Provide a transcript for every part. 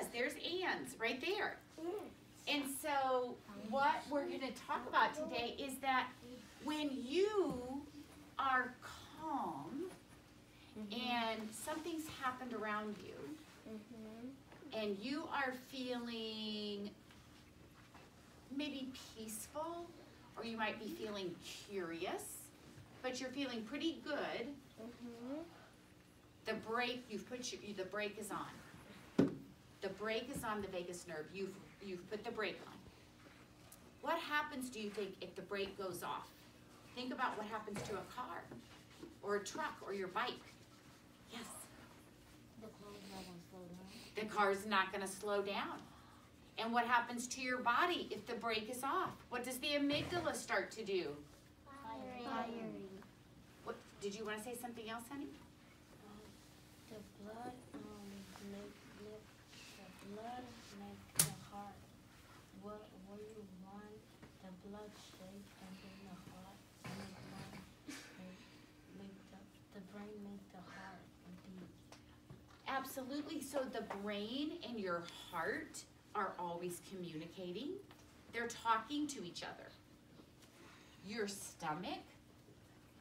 is. There's ANS right there. Mm. And so what we're going to talk about today is that when you are calm mm-hmm. and something's happened around you mm-hmm. and you are feeling maybe peaceful or you might be feeling curious, but you're feeling pretty good, mm-hmm. the brake, you've put your, the brake is on. The brake is on the vagus nerve. You've, you've put the brake on. What happens, do you think, if the brake goes off? Think about what happens to a car or a truck or your bike. Yes. The car's not gonna slow down. The car's not going to slow down. And what happens to your body if the brake is off? What does the amygdala start to do? Firing. What, did you want to say something else, honey? The blood um make, make the blood make the heart. What what you want the blood shape and then the heart make one make, make the the brain make the heart beat. Absolutely. So the brain and your heart are always communicating. They're talking to each other. Your stomach,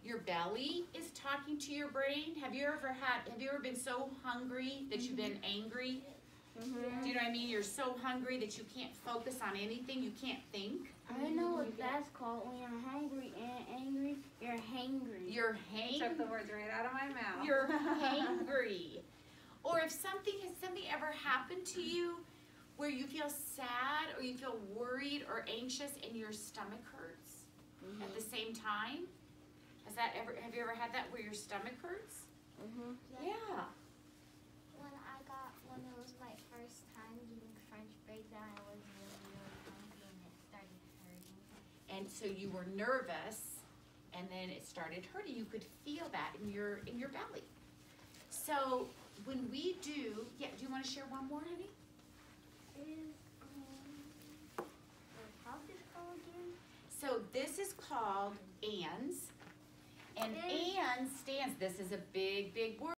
your belly is talking to your brain. Have you ever had have you ever been so hungry that you've been mm-hmm. angry? Do you know what I mean? You're so hungry that you can't focus on anything, you can't think. I know what that's called. When you're hungry and angry, you're hangry. You're hang Took the words right out of my mouth. you're hangry. Or if something has something ever happened to you where you feel sad or you feel worried or anxious and your stomach hurts at the same time. Has that ever have you ever had that where your stomach hurts? Mm-hmm. Yeah. When I got, when it was my first time eating French breakdown, I was really, really hungry and it started hurting. And so you were nervous and then it started hurting. You could feel that in your in your belly. So when we do, yeah, do you want to share one more, honey? Is, um, how's this called again? So this is called ANS. And. ANS stands, this is a big, big word.